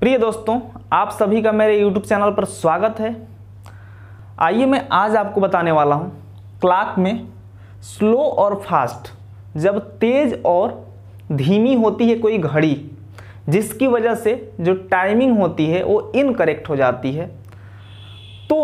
प्रिय दोस्तों, आप सभी का मेरे YouTube चैनल पर स्वागत है। आइए मैं आज आपको बताने वाला हूँ क्लाक में स्लो और फास्ट, जब तेज़ और धीमी होती है कोई घड़ी, जिसकी वजह से जो टाइमिंग होती है वो इनकरेक्ट हो जाती है। तो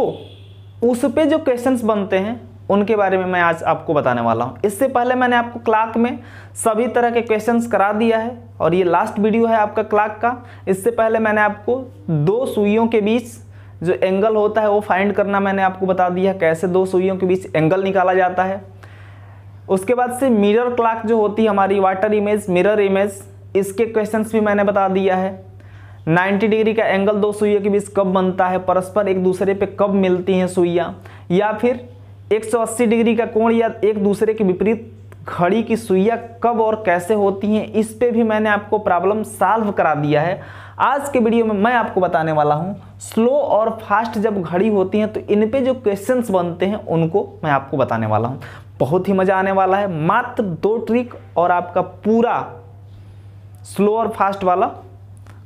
उस पे जो क्वेश्चंस बनते हैं उनके बारे में मैं आज आपको बताने वाला हूँ। इससे पहले मैंने आपको क्लाक में सभी तरह के क्वेश्चंस करा दिया है और ये लास्ट वीडियो है आपका क्लाक का। इससे पहले मैंने आपको दो सुइयों के बीच जो एंगल होता है वो फाइंड करना मैंने आपको बता दिया कैसे दो सुइयों के बीच एंगल निकाला जाता है। उसके बाद से मिरर क्लाक जो होती है हमारी वाटर इमेज मिरर इमेज इसके क्वेश्चंस भी मैंने बता दिया है। 90 डिग्री का एंगल दो सुइयों के बीच कब बनता है? परस्पर एक दूसरे पे कब मिलती हैं सुइयाँ? या फिर 180 डिग्री का कोण या एक दूसरे के विपरीत घड़ी की सुइयाँ कब और कैसे होती हैं, इस पे भी मैंने आपको प्रॉब्लम सॉल्व करा दिया है। आज के वीडियो में मैं आपको बताने वाला हूँ, स्लो और फास्ट जब घड़ी होती हैं तो इन पे जो क्वेश्चंस बनते हैं, उनको मैं आपको बताने वाला हूँ। बहुत ही मज़ा आने वाला है। मात्र दो ट्रिक और आपका पूरा स्लो और फास्ट वाला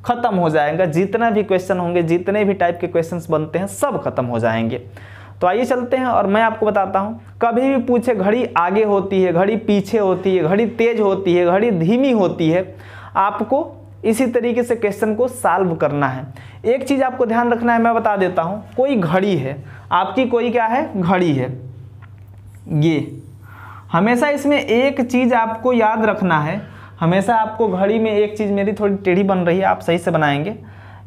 ख़त्म हो जाएगा। जितना भी क्वेश्चन होंगे, जितने भी टाइप के क्वेश्चन बनते हैं, सब खत्म हो जाएँगे। तो आइए चलते हैं और मैं आपको बताता हूँ। कभी भी पूछे, घड़ी आगे होती है, घड़ी पीछे होती है, घड़ी तेज होती है, घड़ी धीमी होती है, आपको इसी तरीके से क्वेश्चन को सॉल्व करना है। एक चीज़ आपको ध्यान रखना है, मैं बता देता हूँ। कोई घड़ी है, आपकी कोई क्या है? घड़ी है। ये, हमेशा इसमें एक चीज़ आपको याद रखना है। हमेशा आपको घड़ी में एक चीज़ मेरी थोड़ी टेढ़ी बन रही है, आप सही से बनाएँगे।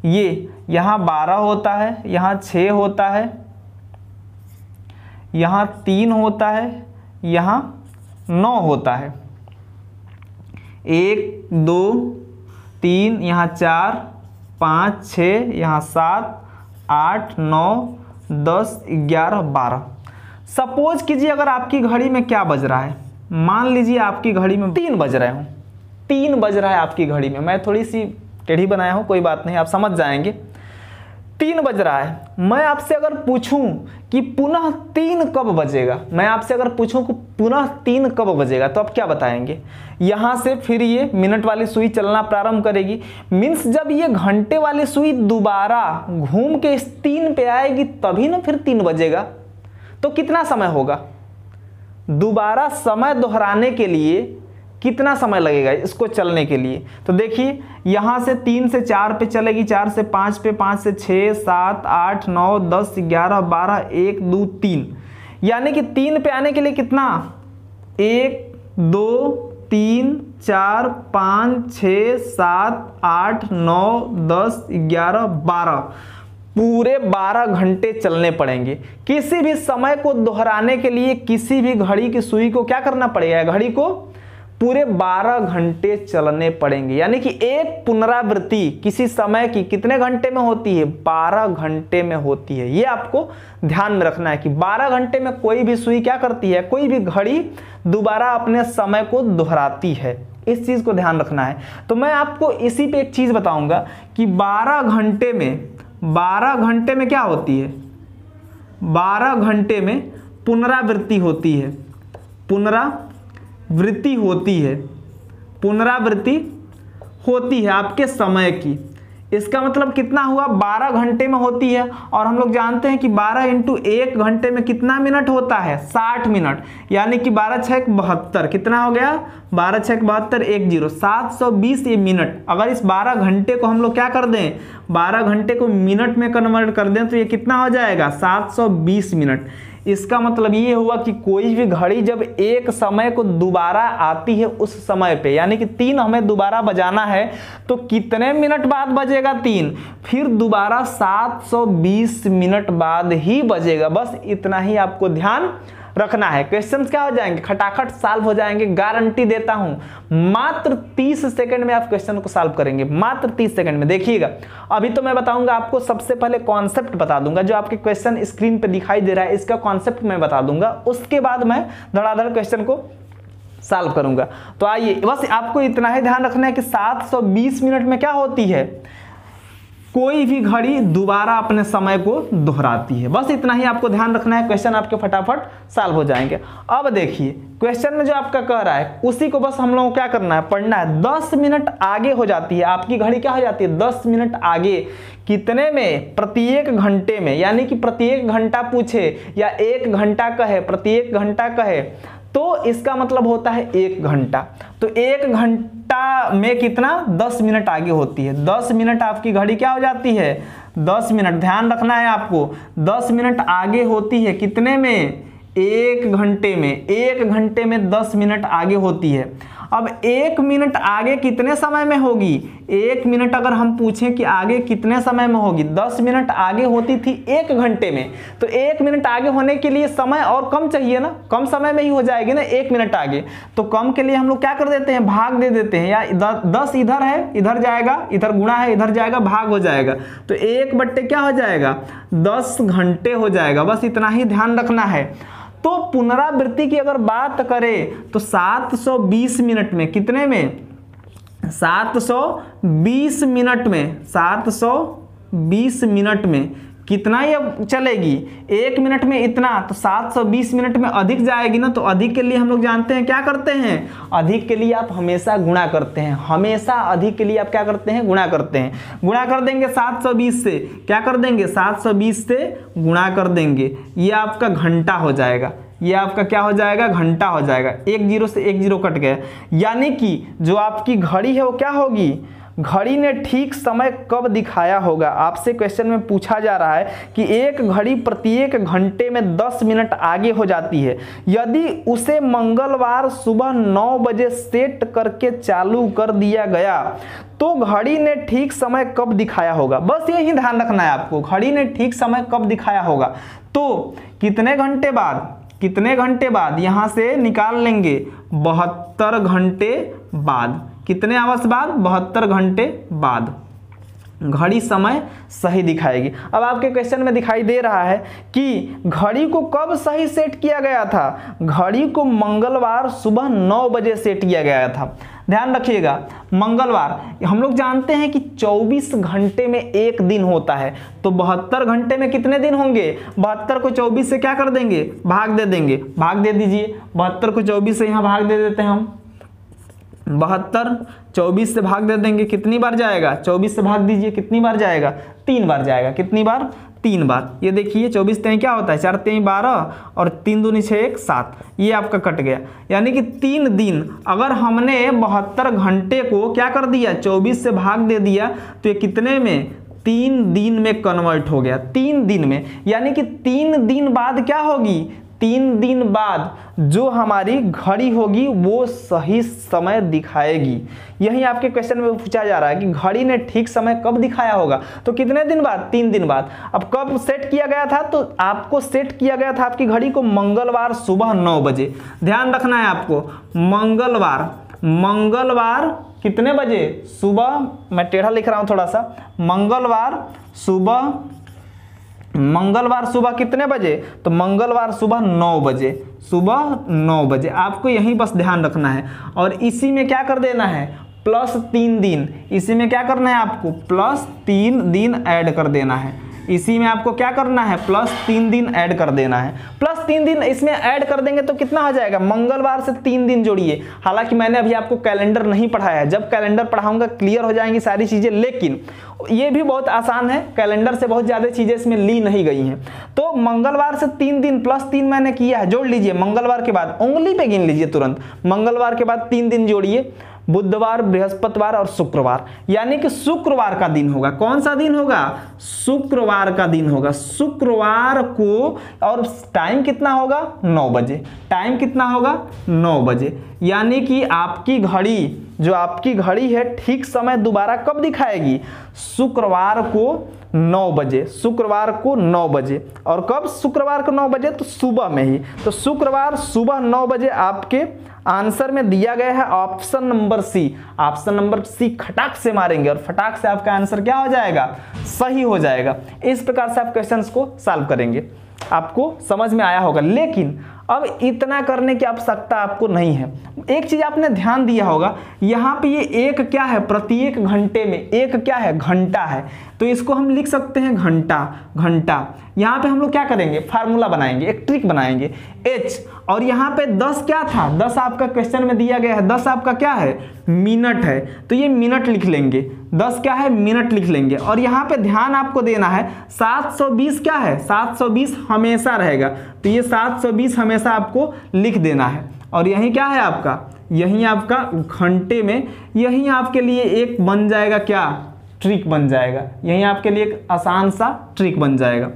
ये, यहाँ बारह होता है, यहाँ छः होता है यहाँ तीन होता है, यहाँ नौ होता है। एक, दो, तीन, यहाँ चार, पाँच छः यहाँ सात, आठ, नौ, दस, ग्यारह, बारह। सपोज़ कीजिए अगर आपकी घड़ी में क्या बज रहा है? मान लीजिए आपकी घड़ी में तीन बज रहे हो। तीन बज रहा है आपकी घड़ी में। मैं थोड़ी सी टेढ़ी बनाया हूँ, कोई बात नहीं, आप समझ जाएँगे। तीन बज रहा है। मैं आपसे अगर पूछूँ कि पुनः तीन कब बजेगा? मैं आपसे अगर पूछूँ कि पुनः तीन कब बजेगा तो आप क्या बताएँगे? यहाँ से फिर ये मिनट वाली सुई चलना प्रारंभ करेगी। मीन्स जब ये घंटे वाली सुई दोबारा घूम के इस तीन पे आएगी, तभी ना फिर तीन बजेगा। तो कितना समय होगा? दोबारा समय दोहराने के लिए कितना समय लगेगा इसको चलने के लिए? तो देखिए, यहाँ से तीन से चार पे चलेगी, चार से पाँच पे पाँच से छः, सात, आठ, नौ, दस, ग्यारह, बारह, एक, दो, तीन। यानी कि तीन पे आने के लिए कितना? एक, दो, तीन, चार, पाँच, छ, सात, आठ, नौ, दस, ग्यारह, बारह। पूरे 12 घंटे चलने पड़ेंगे। किसी भी समय को दोहराने के लिए किसी भी घड़ी की सुई को क्या करना पड़ेगा? घड़ी को पूरे 12 घंटे चलने पड़ेंगे। यानी कि एक पुनरावृत्ति किसी समय की कितने घंटे में होती है? 12 घंटे में होती है। ये आपको ध्यान में रखना है कि 12 घंटे में कोई भी सुई क्या करती है? कोई भी घड़ी दोबारा अपने समय को दोहराती है। इस चीज़ को ध्यान रखना है। तो मैं आपको इसी पे एक चीज़ बताऊँगा कि 12 घंटे में 12 घंटे में क्या होती है? 12 घंटे में पुनरावृत्ति होती है। पुनरा वृत्ति होती है, पुनरावृत्ति होती है आपके समय की। इसका मतलब कितना हुआ? 12 घंटे में होती है और हम लोग जानते हैं कि 12 इंटू एक घंटे में कितना मिनट होता है? 60 मिनट। यानी कि 12 छः बहत्तर। कितना हो गया? 12 छः बहत्तर, एक ज़ीरो। सात सौ बीस ये मिनट। अगर इस 12 घंटे को हम लोग क्या कर दें? 12 घंटे को मिनट में कन्वर्ट कर दें तो ये कितना हो जाएगा? 720 मिनट। इसका मतलब ये हुआ कि कोई भी घड़ी जब एक समय को दोबारा आती है उस समय पे, यानी कि तीन हमें दोबारा बजाना है तो कितने मिनट बाद बजेगा तीन? फिर दोबारा 720 मिनट बाद ही बजेगा। बस इतना ही आपको ध्यान रखना है। क्वेश्चंस क्या हो जाएँगे? खटाखट सॉल्व हो जाएँगे गारंटी देता हूँ। मात्र 30 सेकंड में आप क्वेश्चन को सॉल्व करेंगे। मात्र 30 सेकंड में। देखिएगा, अभी तो मैं बताऊँगा आपको, सबसे पहले कॉन्सेप्ट बता दूँगा। जो आपके क्वेश्चन स्क्रीन पर दिखाई दे रहा है, इसका कॉन्सेप्ट मैं बता दूँगा। उसके बाद मैं धड़ाधड़ क्वेश्चन को सॉल्व करूँगा। तो आइए, बस आपको इतना ही ध्यान रखना है कि 720 मिनट में क्या होती है? कोई भी घड़ी दोबारा अपने समय को दोहराती है। बस इतना ही आपको ध्यान रखना है क्वेश्चन आपके फटाफट सॉल्व हो जाएँगे। अब देखिए क्वेश्चन में जो आपका कह रहा है, उसी को बस हम लोगों को क्या करना है, पढ़ना है। दस मिनट आगे हो जाती है, आपकी घड़ी क्या हो जाती है? दस मिनट आगे। कितने में? प्रत्येक घंटे में। यानी कि प्रत्येक घंटा पूछे या एक घंटा कहे, प्रत्येक घंटा कहे तो इसका मतलब होता है एक घंटा। तो एक घंटा में कितना? दस मिनट आगे होती है। दस मिनट आपकी घड़ी क्या हो जाती है? दस मिनट। ध्यान रखना है आपको। दस मिनट आगे होती है कितने में? एक घंटे में। एक घंटे में दस मिनट आगे होती है। अब एक मिनट आगे कितने समय में होगी? एक मिनट अगर हम पूछें कि आगे कितने समय में होगी? दस मिनट आगे होती थी एक घंटे में। तो एक मिनट आगे होने के लिए समय और कम चाहिए ना? कम समय में ही हो जाएगी ना एक मिनट आगे? तो कम के लिए हम लोग क्या कर देते हैं? भाग दे देते हैं। या दस इधर है, इधर जाएगा, इधर गुणा है, इधर जाएगा, भाग हो जाएगा। तो एक बट्टे क्या हो जाएगा? दस घंटे हो जाएगा। बस इतना ही ध्यान रखना है। तो पुनरावृत्ति की अगर बात करें तो 720 मिनट में, कितने में? 720 मिनट में 720 मिनट में कितना ये चलेगी? एक मिनट में इतना तो 720 मिनट में अधिक जाएगी ना तो अधिक के लिए हम लोग जानते हैं, क्या करते हैं? अधिक के लिए आप हमेशा गुणा करते हैं। हमेशा अधिक के लिए आप क्या करते हैं? गुणा करते हैं। गुणा कर देंगे 720 से क्या कर देंगे? 720 से गुणा कर देंगे। ये आपका घंटा हो जाएगा। ये आपका क्या हो जाएगा? घंटा हो जाएगा। एक ज़ीरो से एक ज़ीरो कट गया। यानी कि जो आपकी घड़ी है, वो क्या होगी? घड़ी ने ठीक समय कब दिखाया होगा? आपसे क्वेश्चन में पूछा जा रहा है कि एक घड़ी प्रत्येक घंटे में 10 मिनट आगे हो जाती है। यदि उसे मंगलवार सुबह 9 बजे सेट करके चालू कर दिया गया तो घड़ी ने ठीक समय कब दिखाया होगा? बस यही ध्यान रखना है आपको। घड़ी ने ठीक समय कब दिखाया होगा? तो कितने घंटे बाद, कितने घंटे बाद यहाँ से निकाल लेंगे? बहत्तर घंटे बाद। कितने आवर्स बाद? बहत्तर घंटे बाद। घड़ी समय सही दिखाएगी। अब आपके क्वेश्चन में दिखाई दे रहा है कि घड़ी को कब सही सेट किया गया था? घड़ी को मंगलवार सुबह नौ बजे सेट किया गया था। ध्यान रखिएगा, मंगलवार, हम लोग जानते हैं कि 24 घंटे में एक दिन होता है। तो बहत्तर घंटे में कितने दिन होंगे? बहत्तर को 24 से क्या कर देंगे? भाग दे देंगे। भाग दे दीजिए। बहत्तर को 24 से यहाँ भाग दे देते हैं हम। बहत्तर, चौबीस से भाग दे देंगे, कितनी बार जाएगा? चौबीस से भाग दीजिए, कितनी बार जाएगा? तीन बार जाएगा। कितनी बार? तीन बार। ये देखिए, चौबीस तेई क्या होता है? चार तेई बारह और तीन दूनी छः एक सात। ये आपका कट गया। यानी कि तीन दिन अगर हमने बहत्तर घंटे को क्या कर दिया? चौबीस से भाग दे दिया तो ये कितने में? तीन दिन में कन्वर्ट हो गया। तीन दिन में। यानी कि तीन दिन बाद क्या होगी? तीन दिन बाद जो हमारी घड़ी होगी, वो सही समय दिखाएगी। यही आपके क्वेश्चन में पूछा जा रहा है कि घड़ी ने ठीक समय कब दिखाया होगा। तो कितने दिन बाद? तीन दिन बाद। अब कब सेट किया गया था? तो आपको सेट किया गया था आपकी घड़ी को मंगलवार सुबह नौ बजे। ध्यान रखना है आपको, मंगलवार मंगलवार कितने बजे? सुबह, मैं टेढ़ा लिख रहा हूँ थोड़ा सा। मंगलवार सुबह मंगलवार सुबह कितने बजे? तो मंगलवार सुबह नौ बजे। सुबह नौ बजे। आपको यहीं बस ध्यान रखना है। और इसी में क्या कर देना है? प्लस तीन दिन। इसी में क्या करना है आपको? प्लस तीन दिन ऐड कर देना है। इसी में आपको क्या करना है? प्लस तीन दिन ऐड कर देना है। प्लस तीन दिन इसमें ऐड कर देंगे तो कितना हो जाएगा? मंगलवार से तीन दिन जोड़िए। हालाँकि मैंने अभी आपको कैलेंडर नहीं पढ़ाया है। जब कैलेंडर पढ़ाऊँगा क्लियर हो जाएँगी सारी चीज़ें, लेकिन ये भी बहुत आसान है। कैलेंडर से बहुत ज़्यादा चीज़ें इसमें ली नहीं गई हैं। तो मंगलवार से तीन दिन प्लस तीन मैंने किया है। जोड़ लीजिए, मंगलवार के बाद। उंगली पे गिन लीजिए तुरंत। मंगलवार के बाद तीन दिन जोड़िए। बुधवार, बृहस्पतिवार और शुक्रवार। यानी कि शुक्रवार का दिन होगा। कौन सा दिन होगा? शुक्रवार का दिन होगा। शुक्रवार को और टाइम कितना होगा? नौ बजे। टाइम कितना होगा? नौ बजे। यानी कि आपकी घड़ी, जो आपकी घड़ी है, ठीक समय दोबारा कब दिखाएगी? शुक्रवार को नौ बजे। शुक्रवार को नौ बजे। और कब शुक्रवार को नौ बजे? तो सुबह में ही। तो शुक्रवार सुबह नौ बजे आपके आंसर में दिया गया है option number C. Option number C खटाक से मारेंगे और फटाक से आपका आंसर क्या हो जाएगा? सही हो जाएगा। इस प्रकार से आप क्वेश्चंस को सॉल्व करेंगे। आपको समझ में आया होगा। लेकिन अब इतना करने की आवश्यकता आप आपको नहीं है। एक चीज़ आपने ध्यान दिया होगा, यहाँ पे ये एक क्या है? प्रत्येक घंटे में एक क्या है? घंटा है। तो इसको हम लिख सकते हैं घंटा घंटा। यहाँ पे हम लोग क्या करेंगे? फार्मूला बनाएँगे, एक ट्रिक बनाएँगे। एच और यहाँ पे 10 क्या था? 10 आपका क्वेश्चन में दिया गया है। 10 आपका क्या है? मिनट है। तो ये मिनट लिख लेंगे। 10 क्या है? मिनट लिख लेंगे। और यहाँ पे ध्यान आपको देना है 720 क्या है? 720 हमेशा रहेगा। तो ये 720 हमेशा आपको लिख देना है। और यही क्या है आपका? यही आपका घंटे में, यही आपके लिए एक बन जाएगा क्या? ट्रिक बन जाएगा। यही आपके लिए एक आसान सा ट्रिक बन जाएगा।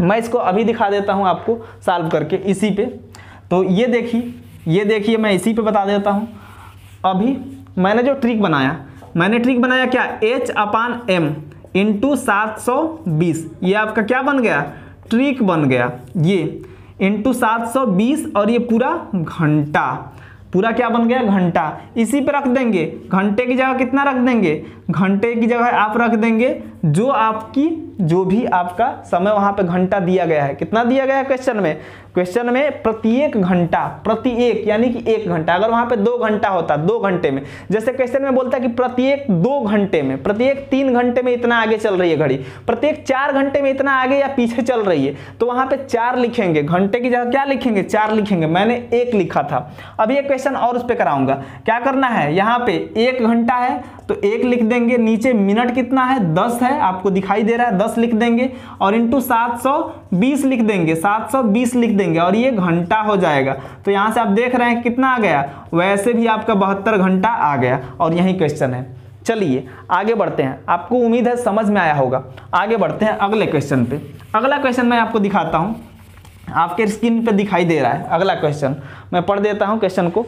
मैं इसको अभी दिखा देता हूँ आपको सॉल्व करके इसी पे। तो ये देखिए ये देखिए, मैं इसी पे बता देता हूँ। अभी मैंने जो ट्रिक बनाया, मैंने ट्रिक बनाया क्या? एच अपान एम इंटू सात सौ बीस। ये आपका क्या बन गया? ट्रिक बन गया। ये इंटू सात सौ बीस और ये पूरा घंटा। पूरा क्या बन गया? घंटा। इसी पे रख देंगे। घंटे की जगह कितना रख देंगे? घंटे की जगह आप रख देंगे जो आपकी, जो भी आपका समय वहाँ पे घंटा दिया गया है। कितना दिया गया है क्वेश्चन में? क्वेश्चन में प्रत्येक घंटा प्रति एक यानी कि एक घंटा, अगर वहाँ पे दो घंटा होता, दो घंटे में, जैसे क्वेश्चन में बोलता है कि प्रत्येक दो घंटे में, प्रत्येक तीन घंटे में इतना आगे चल रही है घड़ी, प्रत्येक चार घंटे में इतना आगे या पीछे चल रही है तो वहाँ पे चार लिखेंगे, घंटे की जगह क्या लिखेंगे, चार लिखेंगे, मैंने एक लिखा था। अब ये क्वेश्चन और उस पर कराऊँगा, क्या करना है, यहाँ पे एक घंटा है तो एक लिख देंगे, नीचे मिनट कितना है, दस है, आपको दिखाई दे रहा है, दस लिख देंगे, और इंटू सात सौ बीस लिख देंगे, सात सौ बीस लिख देंगे और ये घंटा हो जाएगा। तो यहाँ से आप देख रहे हैं कितना आ गया। वैसे भी आपका बहत्तर घंटा आ गया और यही क्वेश्चन है। चलिए, आगे बढ़ते हैं। आपको उम्मीद है समझ में आया होगा। आगे बढ़ते हैं अगले क्वेश्चन पे। अगला क्वेश्चन मैं आपको दिखाता हूँ। आपके स्क्रीन पे दिखाई दे रहा है। अगला क्वेश्चन मैं पढ़ देता हूँ क्वेश्चन को।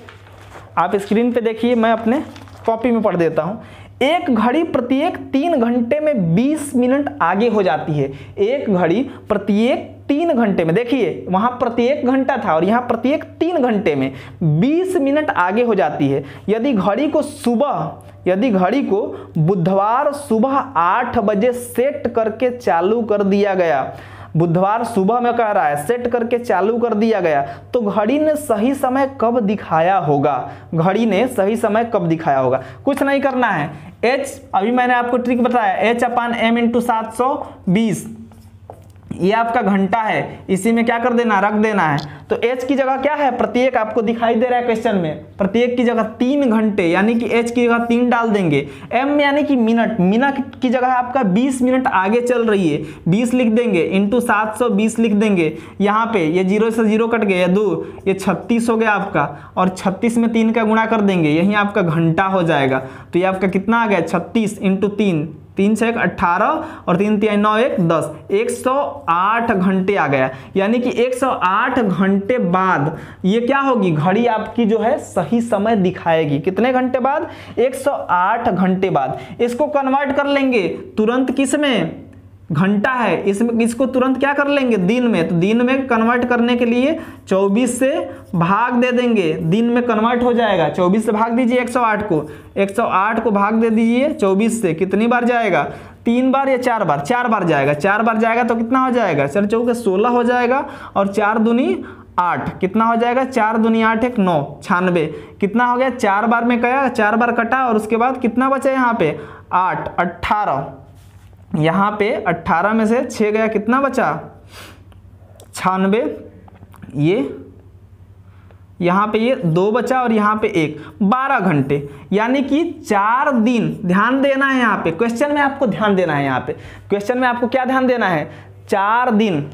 आप स्क्रीन पे देखिए, मैं अपने कॉपी में पढ़ देता हूँ। एक घड़ी प्रत्येक तीन घंटे में 20 मिनट आगे हो जाती है। एक घड़ी प्रत्येक तीन घंटे में, देखिए, वहाँ प्रत्येक घंटा था और यहाँ प्रत्येक तीन घंटे में 20 मिनट आगे हो जाती है। यदि घड़ी को सुबह, यदि घड़ी को बुधवार सुबह आठ बजे सेट करके चालू कर दिया गया, बुधवार सुबह में कह रहा है, सेट करके चालू कर दिया गया तो घड़ी ने सही समय कब दिखाया होगा? घड़ी ने सही समय कब दिखाया होगा? कुछ नहीं करना है। एच अभी मैंने आपको ट्रिक बताया एच अपान एम इंटू सात सौ बीस। ये आपका घंटा है, इसी में क्या कर देना, रख देना है। तो एच की जगह क्या है? प्रत्येक आपको दिखाई दे रहा है क्वेश्चन में। प्रत्येक की जगह तीन घंटे, यानी कि एच की जगह तीन डाल देंगे। एम यानी कि मिनट मिनट की जगह आपका 20 मिनट आगे चल रही है। 20 लिख देंगे इंटू सात सौ बीस लिख देंगे। यहाँ पे ये ज़ीरो से ज़ीरो कट गया, दो, ये छत्तीस हो गया आपका। और छत्तीस में तीन का गुणा कर देंगे, यही आपका घंटा हो जाएगा। तो ये आपका कितना आ गया? छत्तीस इंटू तीन। तीन से एक अट्ठारह और तीन तीन नौ, एक, दस। एक सौ आठ घंटे आ गया। यानी कि एक सौ आठ घंटे बाद ये क्या होगी? घड़ी आपकी जो है सही समय दिखाएगी। कितने घंटे बाद? एक सौ आठ घंटे बाद। इसको कन्वर्ट कर लेंगे। तुरंत किसमें? घंटा है, इसमें इसको तुरंत क्या कर लेंगे? दिन में। तो दिन में कन्वर्ट करने के लिए 24 से भाग दे देंगे। दिन में कन्वर्ट हो जाएगा। 24 से भाग दीजिए 108 को। 108 को भाग दे दीजिए 24 से। कितनी बार जाएगा? तीन बार या चार बार? चार बार जाएगा। चार बार जाएगा तो कितना हो जाएगा? सर चौके सोलह हो जाएगा और चार दुनी आठ। कितना हो जाएगा? चार दुनी आठ एक नौ, छानबे। कितना हो गया? चार बार में गया चार बार कटा और उसके बाद कितना बचा यहाँ पे? आठ, अट्ठारह। यहाँ पे 18 में से 6 गया, कितना बचा? छानबे। ये, यहाँ पे ये दो बचा और यहाँ पे एक। बारह घंटे, यानी कि चार दिन। ध्यान देना है यहाँ पे। क्वेश्चन में आपको ध्यान देना है यहाँ पे। क्वेश्चन में आपको क्या ध्यान देना है? चार दिन।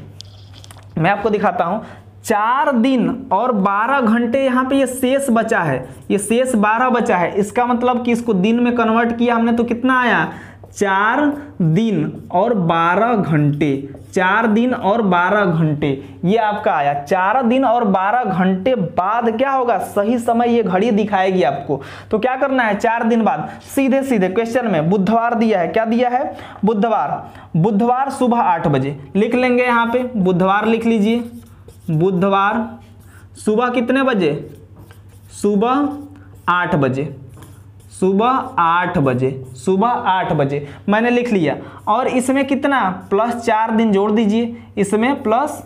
मैं आपको दिखाता हूँ। चार दिन और बारह घंटे यहाँ पे ये शेष बचा है। ये शेष बारह बचा है। इसका मतलब कि इसको दिन में कन्वर्ट किया हमने तो कितना आया? चार दिन और बारह घंटे, चार दिन और बारह घंटे, ये आपका आया। चार दिन और बारह घंटे बाद क्या होगा? सही समय ये घड़ी दिखाएगी आपको। तो क्या करना है? चार दिन बाद। सीधे सीधे क्वेश्चन में बुधवार दिया है। क्या दिया है? बुधवार। बुधवार सुबह आठ बजे। लिख लेंगे यहाँ पे। बुधवार लिख लीजिए। बुधवार सुबह कितने बजे? सुबह आठ बजे। सुबह आठ बजे, सुबह आठ बजे, मैंने लिख लिया। और इसमें कितना? प्लस चार दिन जोड़ दीजिए। इसमें प्लस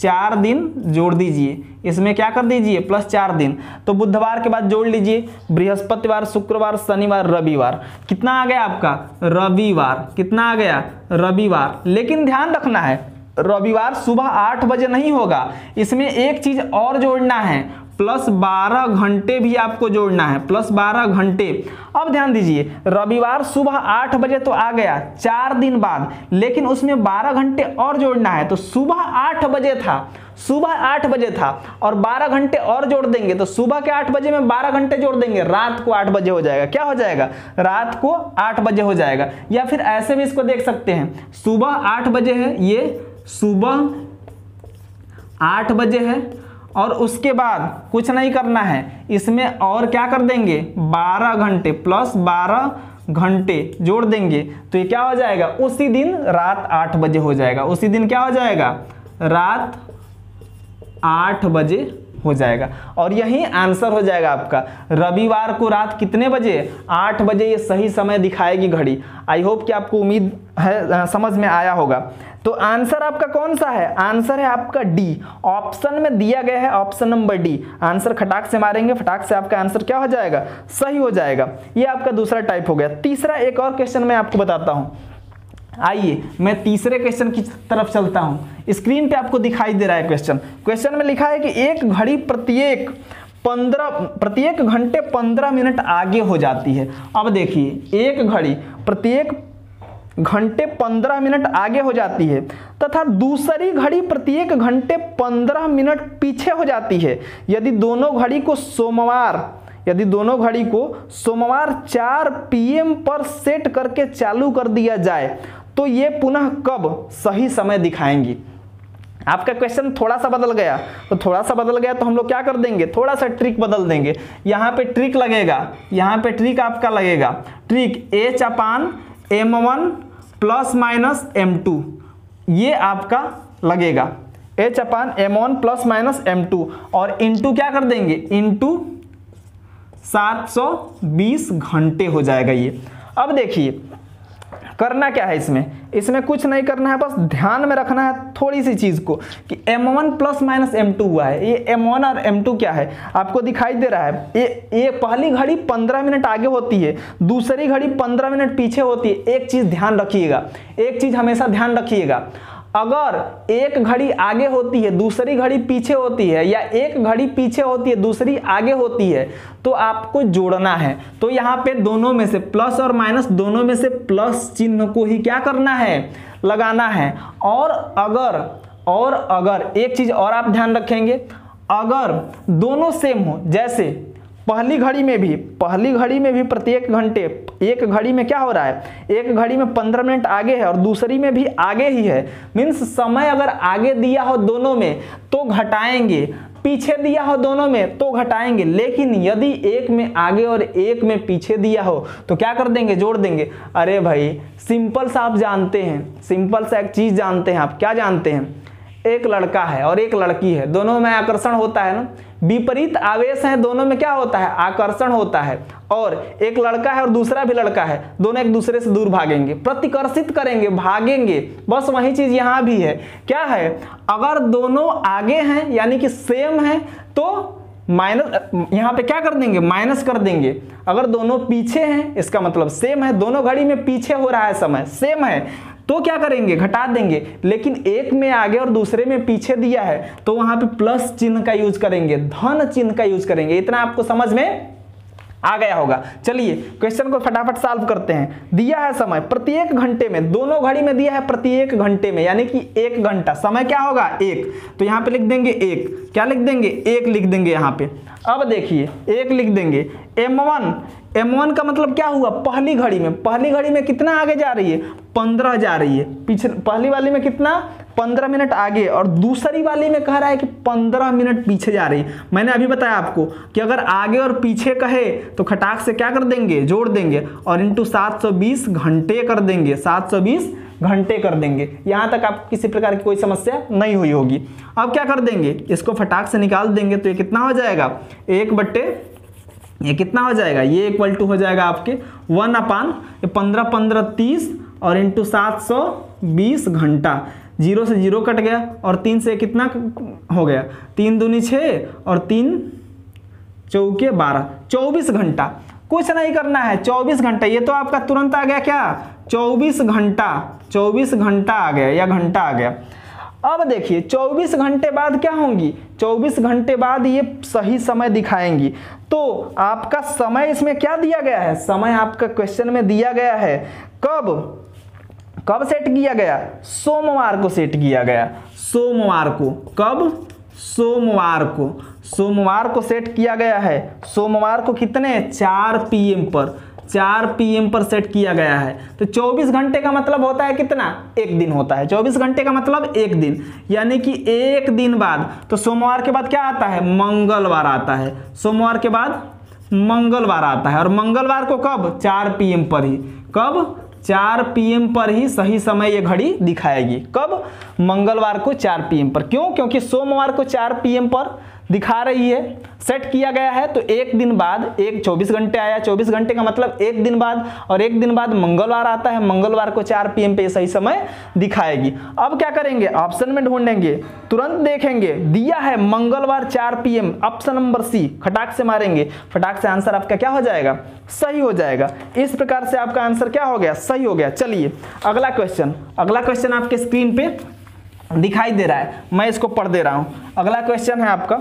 चार दिन जोड़ दीजिए। इसमें क्या कर दीजिए? प्लस चार दिन। तो बुधवार के बाद जोड़ लीजिए। बृहस्पतिवार, शुक्रवार, शनिवार, रविवार। कितना आ गया आपका? रविवार। कितना आ गया? रविवार। लेकिन ध्यान रखना है, रविवार सुबह आठ बजे नहीं होगा। इसमें एक चीज़ और जोड़ना है। प्लस बारह घंटे भी आपको जोड़ना है, प्लस बारह घंटे। अब ध्यान दीजिए, रविवार सुबह आठ बजे तो आ गया, चार दिन बाद, लेकिन उसमें बारह घंटे और जोड़ना है तो सुबह आठ बजे था, सुबह आठ बजे था, और बारह घंटे और जोड़ देंगे तो सुबह के आठ बजे में बारह घंटे जोड़ देंगे, रात को आठ बजे हो जाएगा। क्या हो जाएगा? रात को आठ बजे हो जाएगा। या फिर ऐसे भी इसको देख सकते हैं, सुबह आठ बजे है ये, सुबह आठ बजे है और उसके बाद कुछ नहीं करना है। इसमें और क्या कर देंगे? 12 घंटे प्लस 12 घंटे जोड़ देंगे। तो ये क्या हो जाएगा? उसी दिन रात आठ बजे हो जाएगा। उसी दिन क्या हो जाएगा? रात आठ बजे हो जाएगा। और यही आंसर हो जाएगा आपका। रविवार को रात कितने बजे? आठ बजे ये सही समय दिखाएगी घड़ी। आई होप कि आपको उम्मीद है, समझ में आया होगा। तो आंसर आपका कौन सा है? आंसर है आपका डी। ऑप्शन में दिया गया है ऑप्शन नंबर डी। आंसर खटाक से मारेंगे, फटाक से आपका आंसर क्या हो जाएगा? सही हो जाएगा। ये आपका दूसरा टाइप हो गया। तीसरा एक और क्वेश्चन मैं आपको बताता हूँ। आइए, मैं तीसरे क्वेश्चन की तरफ़ चलता हूँ। स्क्रीन पे आपको दिखाई दे रहा है क्वेश्चन क्वेश्चन में लिखा है कि एक घड़ी प्रत्येक पंद्रह, प्रत्येक घंटे पंद्रह मिनट आगे हो जाती है। अब देखिए, एक घड़ी प्रत्येक घंटे पंद्रह मिनट आगे हो जाती है, तथा दूसरी घड़ी प्रत्येक घंटे पंद्रह मिनट पीछे हो जाती है। यदि दोनों घड़ी को सोमवार, यदि दोनों घड़ी को सोमवार चार पीएम पर सेट करके चालू कर दिया जाए तो ये पुनः कब? सही समय दिखाएँगी। आपका क्वेश्चन थोड़ा सा बदल गया। तो थोड़ा सा बदल गया तो हम लोग क्या कर देंगे? थोड़ा सा ट्रिक बदल देंगे। यहाँ पे ट्रिक लगेगा। यहाँ पे ट्रिक आपका लगेगा। Trick H upon M one plus minus M two. ये आपका लगेगा। H upon M one plus minus M two. और इंटू क्या कर देंगे? इंटू 720 घंटे हो जाएगा ये। अब देखिए करना क्या है इसमें? इसमें कुछ नहीं करना है, बस ध्यान में रखना है थोड़ी सी चीज़ को कि m1 one plus minus M हुआ है। ये m1 और m2 क्या है? आपको दिखाई दे रहा है, ये ये पहली घड़ी 15 मिनट आगे होती है, दूसरी घड़ी 15 मिनट पीछे होती है। एक चीज़ ध्यान रखिएगा, एक चीज़ हमेशा ध्यान रखिएगा। अगर एक घड़ी आगे होती है, दूसरी घड़ी पीछे होती है, या एक घड़ी पीछे होती है, दूसरी आगे होती है तो आपको जोड़ना है। तो यहाँ पे दोनों में से प्लस और माइनस, दोनों में से प्लस चिन्ह को ही क्या करना है? लगाना है। और अगर और अगर, एक चीज़ और आप ध्यान रखेंगे, अगर दोनों सेम हो, जैसे पहली घड़ी में भी, पहली घड़ी में भी प्रत्येक घंटे, एक घड़ी में क्या हो रहा है? एक घड़ी में पंद्रह मिनट आगे है और दूसरी में भी आगे ही है। मीन्स समय अगर आगे दिया हो दोनों में तो घटाएँगे। पीछे दिया हो दोनों में तो घटाएँगे। लेकिन यदि एक में आगे और एक में पीछे दिया हो तो क्या कर देंगे? जोड़ देंगे। अरे भाई, सिंपल सा आप जानते हैं। सिंपल सा एक चीज़ जानते हैं आप। क्या जानते हैं? एक लड़का है और एक लड़की है। दोनों में आकर्षण होता है ना? विपरीत आवेश है, दोनों में क्या होता है? आकर्षण होता है। और एक लड़का है और दूसरा भी लड़का है। दोनों एक दूसरे से दूर भागेंगे। प्रतिकर्षित करेंगे, भागेंगे। बस वही चीज़ यहाँ भी है। क्या है? अगर दोनों आगे हैं, यानी कि सेम है तो माइनस यहाँ पे क्या कर देंगे? माइनस कर देंगे। अगर दोनों पीछे हैं, इसका मतलब सेम है। दोनों घड़ी में पीछे हो रहा है समय। सेम है। तो क्या करेंगे? घटा देंगे। लेकिन एक में आगे और दूसरे में पीछे दिया है तो वहाँ पे प्लस चिन्ह का यूज़ करेंगे, धन चिन्ह का यूज़ करेंगे। इतना आपको समझ में आ गया होगा। चलिए क्वेश्चन को फटाफट सॉल्व करते हैं। दिया है समय प्रत्येक घंटे में, दोनों घड़ी में दिया है प्रत्येक घंटे में, यानी कि एक घंटा। समय क्या होगा? एक। तो यहाँ पे लिख देंगे एक। क्या लिख देंगे? एक लिख देंगे यहाँ पे। अब देखिए, एक लिख देंगे। एम वन एम वन का मतलब क्या हुआ? पहली घड़ी में। पहली घड़ी में कितना आगे जा रही है? पंद्रह जा रही है। पीछे, पहली वाली में कितना? पंद्रह मिनट आगे, और दूसरी वाली में कह रहा है कि पंद्रह मिनट पीछे जा रही है। मैंने अभी बताया आपको कि अगर आगे और पीछे कहे तो खटाक से क्या कर देंगे? जोड़ देंगे, और इंटू सात सौ बीस घंटे कर देंगे, सात सौ बीस घंटे कर देंगे। यहाँ तक आप किसी प्रकार की कोई समस्या नहीं हुई होगी। अब क्या कर देंगे? इसको फटाक से निकाल देंगे तो ये कितना हो जाएगा? एक बट्टे, ये कितना हो जाएगा? ये इक्वल टू हो जाएगा आपके वन अपान, ये पंद्रह पंद्रह, तीस, और इंटू सात सौ बीस घंटा। ज़ीरो से ज़ीरो कट गया और तीन से कितना हो गया? तीन दूनी छः और तीन चौके बारह। चौबीस घंटा। कुछ नहीं करना है। चौबीस घंटा। ये तो आपका तुरंत आ गया क्या? चौबीस घंटा। चौबीस घंटा आ गया या घंटा आ गया। अब देखिए 24 घंटे बाद क्या होंगी? 24 घंटे बाद ये सही समय दिखाएँगी। तो आपका समय इसमें क्या दिया गया है? समय आपका क्वेश्चन में दिया गया है। कब? कब सेट किया गया? सोमवार को सेट किया गया। सोमवार को। कब? सोमवार को। सोमवार को सेट किया गया है। सोमवार को कितने? चार पीएम पर। चार पीएम पर सेट किया गया है। तो 24 घंटे का मतलब होता है कितना? एक दिन होता है। 24 घंटे का मतलब एक दिन। यानी कि एक दिन बाद। तो सोमवार के बाद क्या आता है? मंगलवार आता है। सोमवार के बाद मंगलवार आता है। और मंगलवार को कब? चार पीएम पर ही। कब? चार पीएम पर ही सही समय ये घड़ी दिखाएगी। कब? मंगलवार को चार पीएम पर। क्यों? क्योंकि सोमवार को चार पीएम पर दिखा रही है सेट किया गया है तो एक दिन बाद, एक 24 घंटे आया। 24 घंटे का मतलब एक दिन बाद, और एक दिन बाद मंगलवार आता है। मंगलवार को 4 पीएम पे सही समय दिखाएगी। अब क्या करेंगे? ऑप्शन में ढूंढेंगे। तुरंत देखेंगे, दिया है मंगलवार 4 पीएम ऑप्शन नंबर सी फटाक से मारेंगे। फटाक से आंसर आपका क्या हो जाएगा? सही हो जाएगा। इस प्रकार से आपका आंसर क्या हो गया? सही हो गया। चलिए, अगला क्वेश्चन अगला क्वेश्चन आपके स्क्रीन पे। दिखाई दे रहा है। मैं इसको पढ़ दे रहा हूँ। अगला क्वेश्चन है आपका।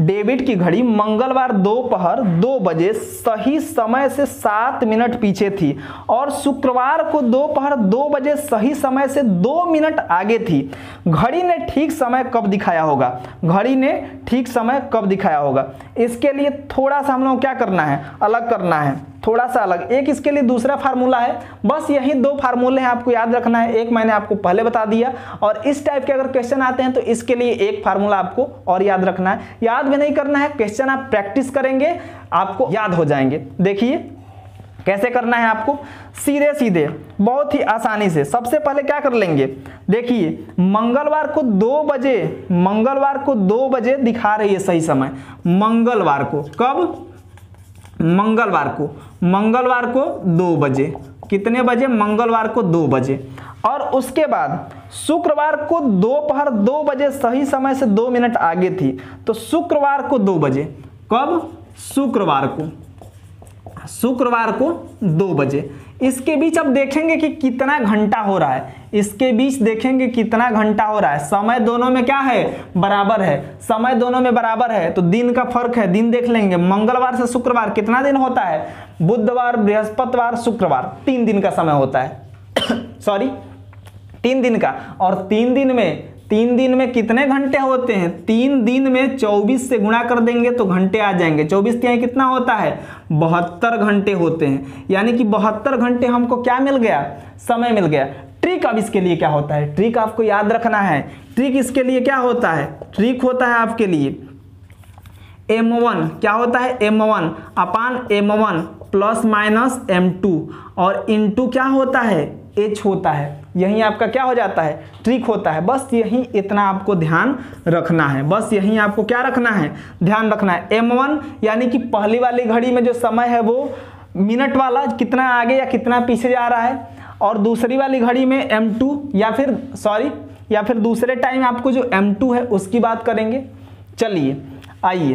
डेविड की घड़ी मंगलवार दोपहर दो बजे सही समय से सात मिनट पीछे थी और शुक्रवार को दोपहर दो बजे सही समय से दो मिनट आगे थी। घड़ी ने ठीक समय कब दिखाया होगा? घड़ी ने ठीक समय कब दिखाया होगा? इसके लिए थोड़ा सा हम लोग क्या करना है? अलग करना है। थोड़ा सा अलग। एक इसके लिए दूसरा फार्मूला है। बस यही दो फार्मूले हैं आपको याद रखना है। एक मैंने आपको पहले बता दिया। और इस टाइप के अगर क्वेश्चन आते हैं तो इसके लिए एक फार्मूला आपको और याद रखना है। याद भी नहीं करना है क्वेश्चन आप प्रैक्टिस करेंगे, आपको याद हो जाएँगे। देखिए, कैसे करना है आपको? सीधे सीधे बहुत ही आसानी से। सबसे पहले क्या कर लेंगे? देखिए, मंगलवार को दो बजे, मंगलवार को दो बजे दिखा रही है सही समय। मंगलवार को। कब? मंगलवार को। मंगलवार को दो बजे। कितने बजे? मंगलवार को दो बजे। और उसके बाद शुक्रवार को दोपहर दो, बजे सही समय से दो मिनट आगे थी तो शुक्रवार को दो बजे। कब? शुक्रवार को। शुक्रवार को दो बजे। इसके बीच अब देखेंगे कि कितना घंटा हो रहा है। इसके बीच देखेंगे कितना घंटा हो रहा है। समय दोनों में क्या है? बराबर है। समय दोनों में बराबर है। तो दिन का फ़र्क है। दिन देख लेंगे। मंगलवार से शुक्रवार कितना दिन होता है? बुधवार, बृहस्पतिवार, शुक्रवार, तीन दिन का समय होता है। सॉरी तीन दिन का। और तीन दिन में, तीन दिन में कितने घंटे होते हैं? तीन दिन में चौबीस से गुणा कर देंगे तो घंटे आ जाएँगे। चौबीस तिहाई कितना होता है? बहत्तर घंटे होते हैं। यानी कि बहत्तर घंटे हमको क्या मिल गया? समय मिल गया। ट्रिक अब इसके लिए क्या होता है? ट्रिक आपको याद रखना है। ट्रिक इसके लिए क्या होता है? ट्रिक होता है आपके लिए। एम क्या होता है? M one upon M one plus minus M two और इन टू क्या होता है? एच होता है। यही आपका क्या हो जाता है? ट्रिक होता है। बस यही इतना आपको ध्यान रखना है। बस यही आपको क्या रखना है? ध्यान रखना है। एम वन यानी कि पहली वाली घड़ी में जो समय है वो मिनट वाला कितना आगे या कितना पीछे जा रहा है और दूसरी वाली घड़ी में एम टू या फिर सॉरी या फिर दूसरे टाइम आपको जो एम टू है उसकी बात करेंगे। चलिए, आइए।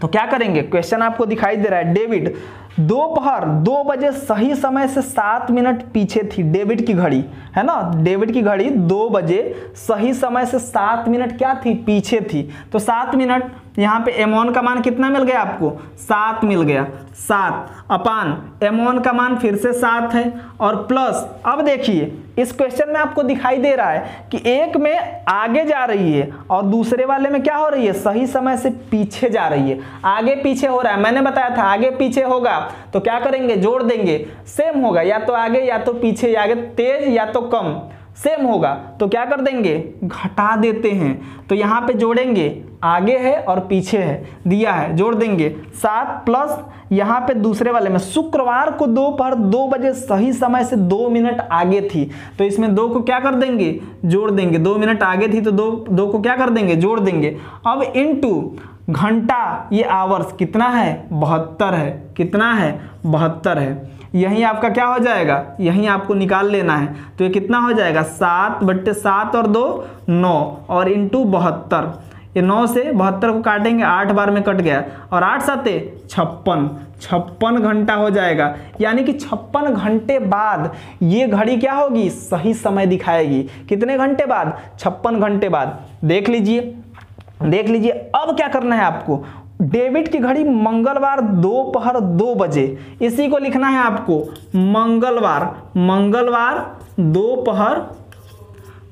तो क्या करेंगे? क्वेश्चन आपको दिखाई दे रहा है। डेविड दोपहर दो, बजे सही समय से सात मिनट पीछे थी डेविड की घड़ी है ना? डेविड की घड़ी दो बजे सही समय से सात मिनट क्या थी? पीछे थी। तो सात मिनट यहाँ पे एम का मान कितना मिल गया आपको? सात मिल गया। सात। अपान एम का मान फिर से सात है। और प्लस अब देखिए, इस क्वेश्चन में आपको दिखाई दे रहा है कि एक में आगे जा रही है और दूसरे वाले में क्या हो रही है? सही समय से पीछे जा रही है। आगे पीछे हो रहा है। मैंने बताया था, आगे पीछे होगा। तो क्या करेंगे? जोड़ देंगे। सेम होगा। या तो आगे, या तो पीछे, या आगे तेज, या तो कम। सेम होगा। तो क्या कर देंगे? घटा देते हैं। तो यहाँ पे जोड़ेंगे। आगे है और पीछे है। दिया है। जोड़ देंगे। सात प्लस यहाँ पे दूसरे वाले में। शुक्रवार को दोपहर दो, बजे सही समय से दो मिनट आगे थी। तो इसमें दो को क्या कर देंगे? जोड़ देंगे। दो मिनट आगे थी तो दो दो को क्या कर देंगे? जोड़ देंगे। अब इन टू घंटा ये आवर्स कितना है? बहत्तर है। कितना है? बहत्तर है। यहीं आपका क्या हो जाएगा? यहीं आपको निकाल लेना है। तो ये कितना हो जाएगा? सात बट्टे सात और दो, नौ और इंटू बहत्तर। ये नौ से बहत्तर को काटेंगे, आठ बार में कट गया। और आठ साते, छप्पन। छप्पन घंटा हो जाएगा। यानी कि छप्पन घंटे बाद ये घड़ी क्या होगी? सही समय दिखाएगी। कितने घंटे बाद? छप्पन घंटे बाद। देख लीजिए। देख लीजिए, अब क्या करना है आपको? डेबिट की घड़ी मंगलवार दोपहर दो बजे। इसी को लिखना है आपको, मंगलवार मंगलवार दोपहर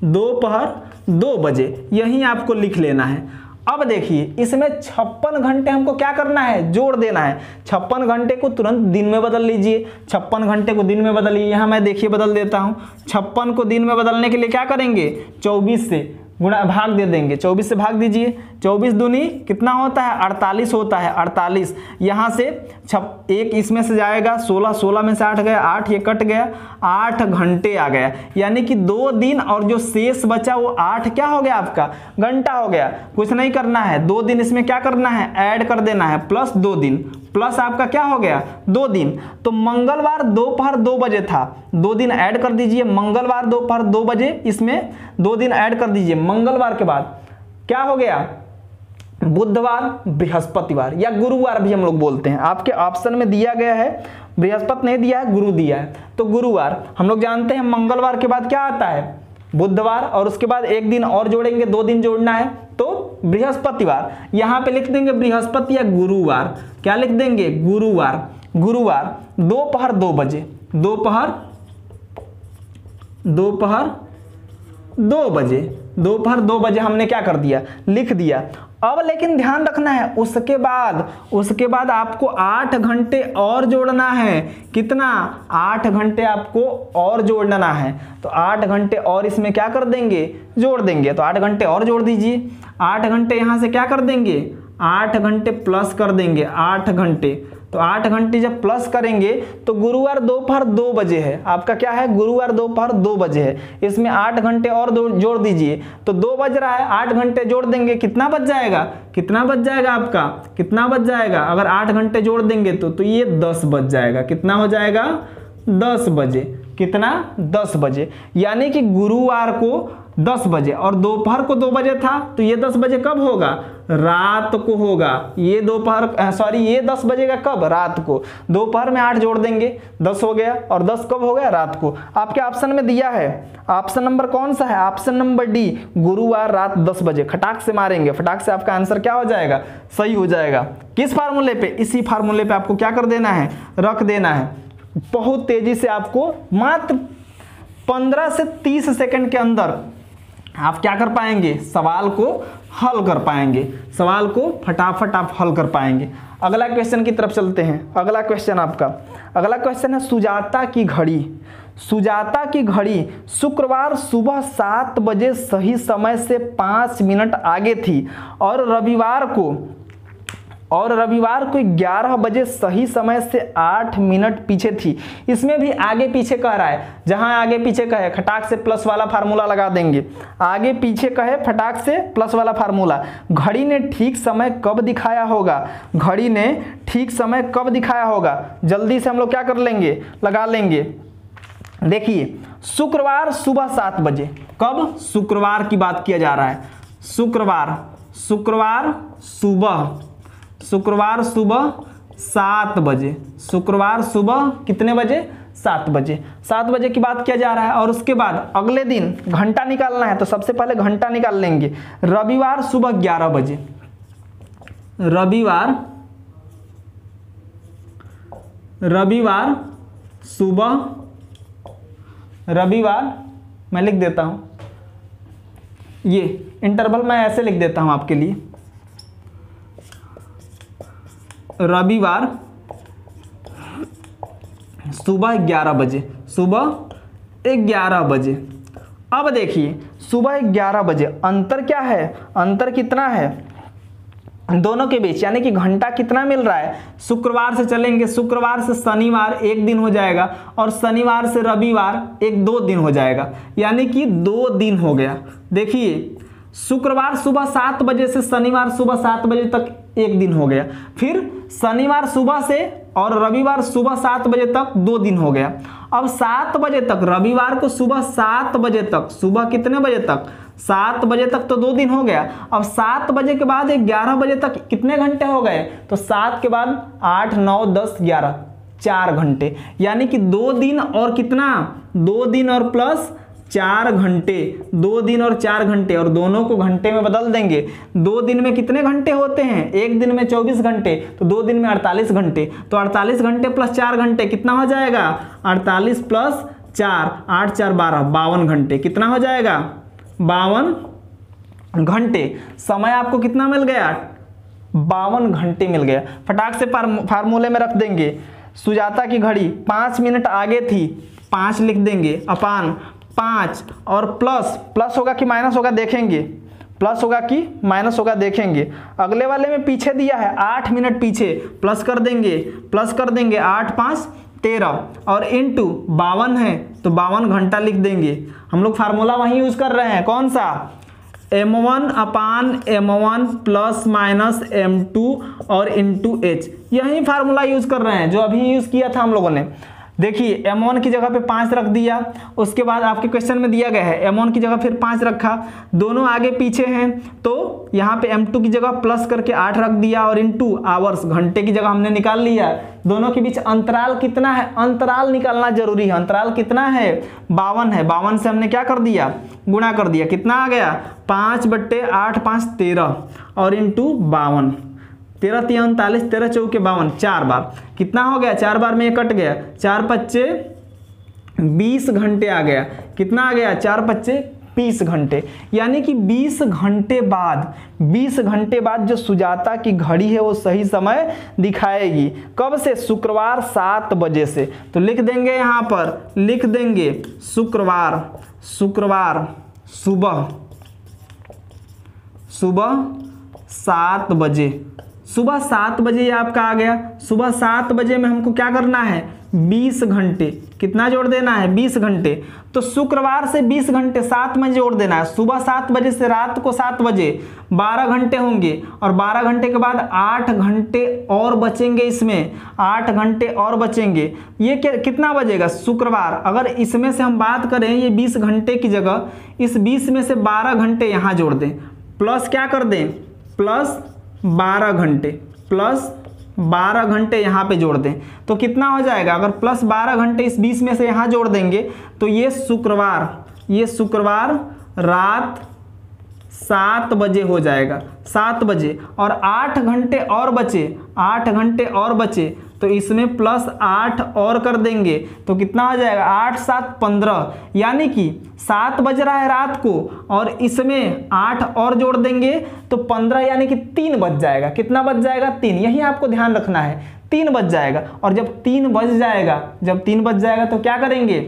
दोपहर दो बजे। यही आपको लिख लेना है। अब देखिए, इसमें छप्पन घंटे हमको क्या करना है? जोड़ देना है। छप्पन घंटे को तुरंत दिन में बदल लीजिए। छप्पन घंटे को दिन में बदलिए। यहाँ मैं देखिए बदल देता हूँ। छप्पन को दिन में बदलने के लिए क्या करेंगे? चौबीस से गुणा भाग दे देंगे। 24 से भाग दीजिए। 24 दूनी कितना होता है? 48 होता है। 48 यहाँ से छप, एक इसमें से जाएगा। 16 16 में से आठ गया। आठ, ये कट गया। आठ घंटे आ गया। यानी कि दो दिन और जो शेष बचा वो आठ क्या हो गया आपका? घंटा हो गया। कुछ नहीं करना है। दो दिन इसमें क्या करना है? ऐड कर देना है। प्लस दो दिन। प्लस आपका क्या हो गया? दो दिन। तो मंगलवार दोपहर दो बजे था। दो दिन ऐड कर दीजिए। मंगलवार दोपहर दो बजे इसमें दो दिन ऐड कर दीजिए। मंगलवार के बाद क्या हो गया? बुधवार, बृहस्पतिवार या गुरुवार भी हम लोग बोलते हैं। आपके ऑप्शन में दिया गया है। बृहस्पति नहीं दिया है, गुरु दिया है। तो गुरुवार, हम लोग जानते हैं मंगलवार के बाद क्या आता है? बुधवार और उसके बाद एक दिन और जोड़ेंगे, दो दिन जोड़ना है तो बृहस्पतिवार। यहाँ पे लिख देंगे बृहस्पति या गुरुवार। क्या लिख देंगे? गुरुवार। गुरुवार, दोपहर दो बजे। दोपहर दोपहर दो बजे। दोपहर दो बजे हमने क्या कर दिया? लिख दिया। अब लेकिन ध्यान रखना है, उसके बाद उसके बाद आपको आठ घंटे और जोड़ना है। कितना? आठ घंटे आपको और जोड़ना है। तो आठ घंटे और इसमें क्या कर देंगे? जोड़ देंगे। तो आठ घंटे और जोड़ दीजिए। आठ घंटे यहाँ से क्या कर देंगे? आठ घंटे प्लस कर देंगे। आठ घंटे। तो आठ घंटे जब प्लस करेंगे तो गुरुवार दोपहर दो बजे है। आपका क्या है? गुरुवार दोपहर दो बजे है। इसमें आठ घंटे और जोड़ दीजिए। तो दो बज रहा है, आठ घंटे जोड़ देंगे, कितना बच जाएगा? कितना बच जाएगा आपका? कितना बच जाएगा? अगर आठ घंटे जोड़ देंगे तो तो ये दस बज जाएगा। कितना हो जाएगा? दस बजे। कितना? दस बजे। यानी कि गुरुवार को दस बजे और दोपहर को दो बजे था तो ये दस बजे कब होगा? रात को होगा। ये दोपहर सॉरी ये दस बजेगा कब? रात को। दोपहर में आठ जोड़ देंगे। दस हो गया और दस कब हो गया? रात को। आपके ऑप्शन में दिया है। ऑप्शन नंबर कौन सा है? ऑप्शन नंबर डी गुरुवार रात दस बजे। खटाक से मारेंगे। फटाक से आपका आंसर क्या हो जाएगा? सही हो जाएगा। किस फार्मूले पे? इसी फार्मूले पे आपको क्या कर देना है? रख देना है। बहुत तेज़ी से आपको मात्र पंद्रह से तीस सेकंड के अंदर आप क्या कर पाएँगे? सवाल को हल कर पाएँगे। सवाल को फटाफट आप हल कर पाएँगे। अगला क्वेश्चन की तरफ़ चलते हैं। अगला क्वेश्चन आपका। अगला क्वेश्चन है सुजाता की घड़ी। सुजाता की घड़ी शुक्रवार सुबह सात बजे सही समय से पाँच मिनट आगे थी और रविवार को और रविवार को 11 बजे सही समय से 8 मिनट पीछे थी। इसमें भी आगे पीछे कह रहा है, जहाँ आगे पीछे कहे, फटाक से प्लस वाला फार्मूला लगा देंगे। आगे पीछे कहे, फटाक से प्लस वाला फार्मूला घड़ी ने ठीक समय कब दिखाया होगा? घड़ी ने ठीक समय कब दिखाया होगा? जल्दी से हम लोग क्या कर लेंगे? लगा लेंगे। देखिए, शुक्रवार सुबह सात बजे। कब? शुक्रवार की बात किया जा रहा है। शुक्रवार शुक्रवार सुबह। शुक्रवार सुबह सात बजे। शुक्रवार सुबह कितने बजे? सात बजे। सात बजे की बात किया जा रहा है और उसके बाद अगले दिन घंटा निकालना है तो सबसे पहले घंटा निकाल लेंगे। रविवार सुबह ग्यारह बजे। रविवार रविवार सुबह रविवार मैं लिख देता हूँ। ये इंटरवल मैं ऐसे लिख देता हूँ आपके लिए। रविवार सुबह ग्यारह बजे, सुबह ग्यारह बजे। अब देखिए, सुबह ग्यारह बजे, अंतर क्या है? अंतर कितना है? दोनों के बीच, यानी कि घंटा कितना मिल रहा है? शुक्रवार से चलेंगे, शुक्रवार से शनिवार एक दिन हो जाएगा, और शनिवार से रविवार एक दो दिन हो जाएगा। यानी कि दो दिन हो गया। देखिए, शुक्रवार सुबह सात बजे से शनिवार सुबह सात बजे तक एक दिन हो गया। फिर शनिवार सुबह से और रविवार सुबह सात बजे तक दो दिन हो गया। अब सात बजे तक, रविवार को सुबह सात बजे तक, सुबह कितने बजे तक? सात बजे तक तो दो दिन हो गया। अब सात बजे के बाद ग्यारह बजे तक कितने घंटे हो गए? तो सात के बाद आठ, नौ, दस, ग्यारह, चार घंटे। यानी कि दो दिन और कितना? दो दिन और प्लस चार घंटे, दो दिन और चार घंटे, और दोनों को घंटे में बदल देंगे। दो दिन में कितने घंटे होते हैं? एक दिन में चौबीस घंटे तो दो दिन में अड़तालीस घंटे। तो अड़तालीस घंटे प्लस चार घंटे कितना हो जाएगा? अड़तालीस प्लस चार, आठ, चार, बारह, बावन घंटे। कितना हो जाएगा? बावन घंटे। समय आपको कितना मिल गया? बावन घंटे मिल गया। फटाक से फार्मूले में रख देंगे। सुजाता की घड़ी पाँच मिनट आगे थी, पाँच लिख देंगे। अपान पाँच और प्लस प्लस होगा कि माइनस होगा देखेंगे। प्लस होगा कि माइनस होगा देखेंगे। अगले वाले में पीछे दिया है, आठ मिनट पीछे। प्लस कर देंगे, प्लस कर देंगे, आठ, पाँच, तेरह और इंटू बावन है तो बावन घंटा लिख देंगे। हम लोग फार्मूला वहीं यूज़ कर रहे हैं। कौन सा? M one upon M one plus minus M two और इंटू एच यही फार्मूला यूज़ कर रहे हैं, जो अभी यूज़ किया था हम लोगों ने। देखिए एम वन की जगह पे पाँच रख दिया, उसके बाद आपके क्वेश्चन में दिया गया है एम वन की जगह फिर पाँच रखा, दोनों आगे पीछे हैं तो यहाँ पे एम टू की जगह प्लस करके आठ रख दिया और इन टू आवर्स घंटे की जगह हमने निकाल लिया। दोनों के बीच अंतराल कितना है? अंतराल निकालना ज़रूरी है। अंतराल कितना है? बावन है। बावन से हमने क्या कर दिया? गुणा कर दिया। कितना आ गया? पाँच बट्टे आठ, पाँच तेरह, और इंटू बावन। तेरह तीन उनतालीस तेरह चौके बावन, चार बार। कितना हो गया? चार बार में कट गया। चार पच्चे बीस घंटे आ गया। कितना आ गया? चार पच्चे बीस घंटे। यानी कि बीस घंटे बाद, बीस घंटे बाद जो सुजाता की घड़ी है वो सही समय दिखाएगी। कब से? शुक्रवार सात बजे से। तो लिख देंगे यहाँ पर, लिख देंगे शुक्रवार शुक्रवार, सुबह सुबह सात बजे। सुबह सात बजे आपका आ गया। सुबह सात बजे में हमको क्या करना है? बीस घंटे। कितना जोड़ देना है? बीस घंटे। तो शुक्रवार से बीस घंटे सात में जोड़ देना है। सुबह सात बजे से रात को सात बजे बारह घंटे होंगे और बारह घंटे के बाद आठ घंटे और बचेंगे इसमें। आठ घंटे और बचेंगे। ये कितना बजेगा? शुक्रवार। अगर इसमें से हम बात करें, ये बीस घंटे की जगह, इस बीस में से बारह घंटे यहाँ जोड़ दें। प्लस क्या कर दें? प्लस बारह घंटे प्लस बारह घंटे यहाँ पे जोड़ दें। तो कितना हो जाएगा? अगर प्लस बारह घंटे इस बीस में से यहाँ जोड़ देंगे तो ये शुक्रवार ये शुक्रवार रात सात बजे हो जाएगा। सात बजे और आठ घंटे और बचे, आठ घंटे और बचे तो इसमें प्लस आठ और कर देंगे। तो कितना हो जाएगा? आठ, सात, पंद्रह। यानी कि सात बज रहा है रात को और इसमें आठ और जोड़ देंगे तो पंद्रह यानी कि तीन बज जाएगा। कितना बज जाएगा? तीन। यही आपको ध्यान रखना है। तीन बज जाएगा और जब तीन बज जाएगा, जब तीन बज जाएगा तो क्या करेंगे?